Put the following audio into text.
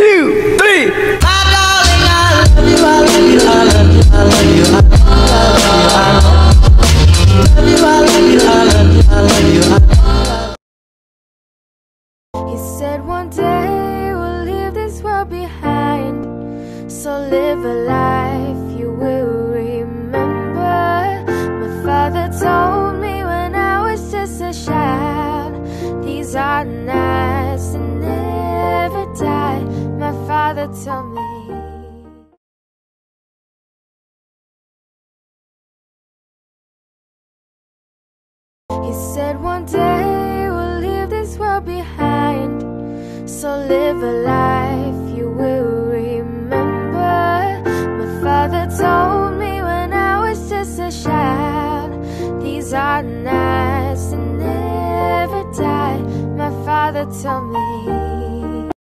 two, three. He said one day we'll leave this world behind. So live a life you will remember. My father told me when I was just a child. These are nights me. He said one day we'll leave this world behind. So live a life you will remember. My father told me when I was just a child. These are nights that never die. My father told me.